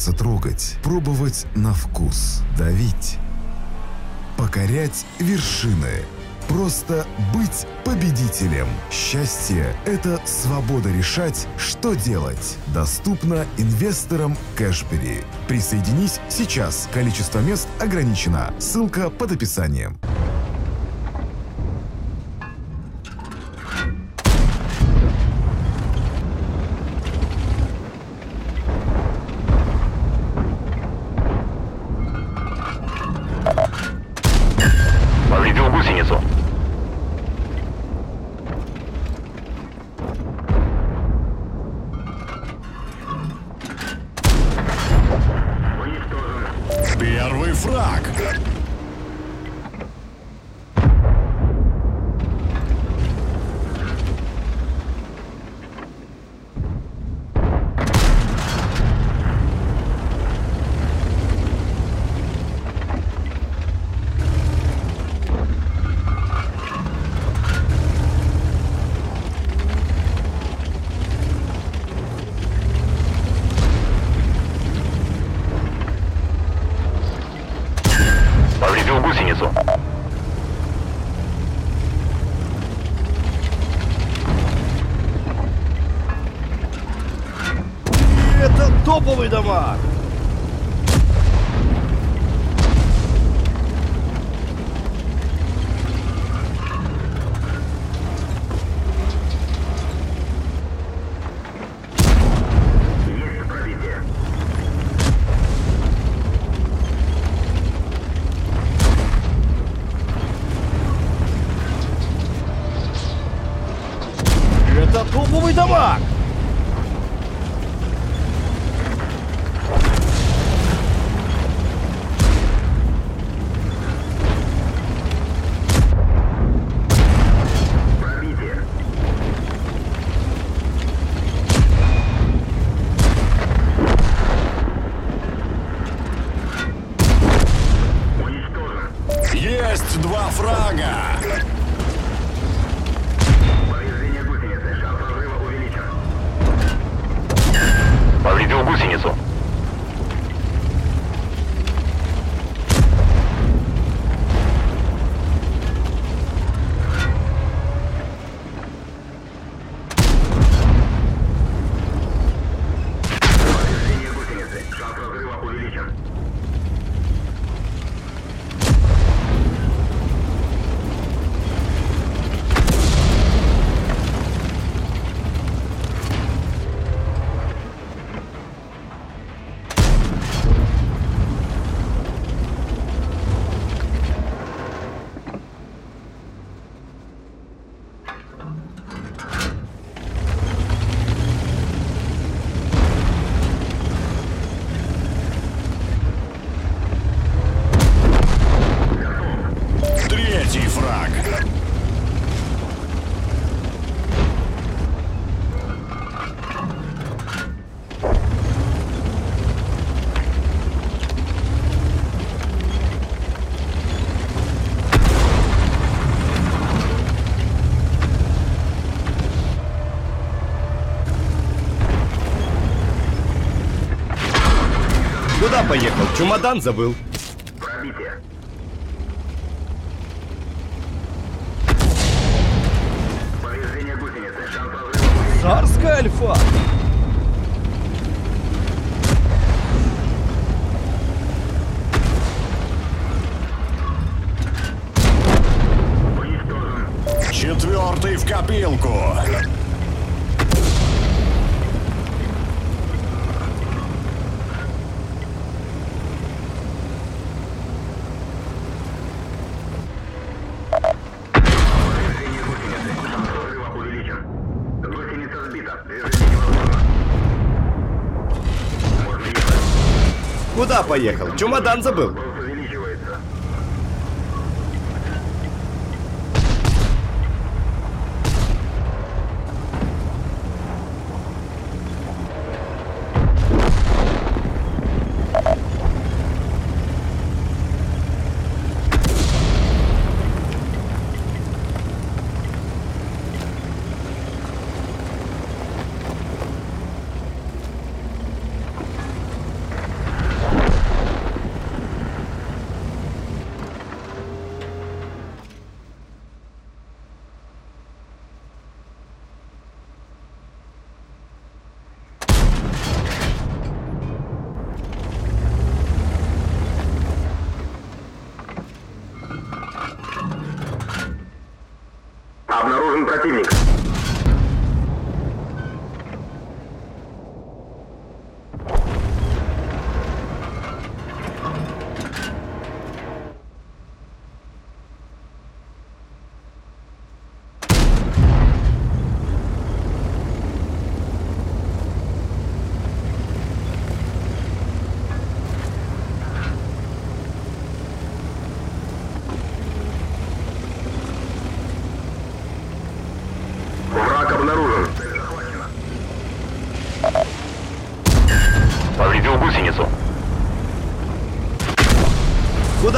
бояться трогать, пробовать на вкус, давить, покорять вершины, просто быть победителем. Счастье – это свобода решать, что делать. Доступно инвесторам Кэшбери. Присоединись сейчас. Количество мест ограничено. Ссылка под описанием. Первый фраг. Гусеницу. Это топовый дамаг! Куда поехал? Чемодан забыл. Царская альфа! Четвертый в копилку. Куда поехал? Чемодан забыл. Обнаружен противник.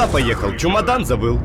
Куда поехал? Чемодан забыл.